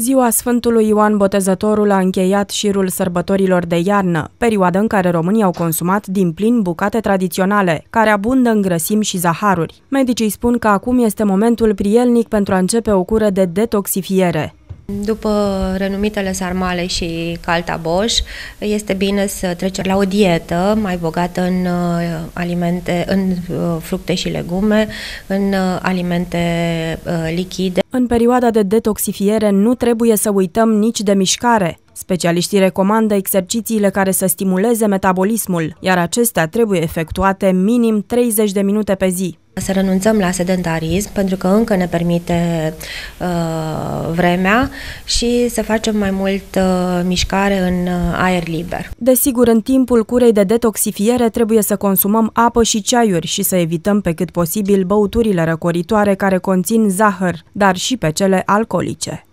Ziua Sfântului Ioan Botezătorul a încheiat șirul sărbătorilor de iarnă, perioadă în care românii au consumat din plin bucate tradiționale, care abundă în grăsimi și zaharuri. Medicii spun că acum este momentul prielnic pentru a începe o cură de detoxifiere. După renumitele sarmale și calta Bosch, este bine să trecem la o dietă mai bogată în uh, alimente, în uh, fructe și legume, în uh, alimente lichide. În perioada de detoxifiere nu trebuie să uităm nici de mișcare. Specialiștii recomandă exercițiile care să stimuleze metabolismul, iar acestea trebuie efectuate minim 30 de minute pe zi. Să renunțăm la sedentarism pentru că încă ne permite uh, vremea și să facem mai mult uh, mișcare în uh, aer liber. Desigur, în timpul curei de detoxifiere trebuie să consumăm apă și ceaiuri și să evităm pe cât posibil băuturile răcoritoare care conțin zahăr, dar și pe cele alcoolice.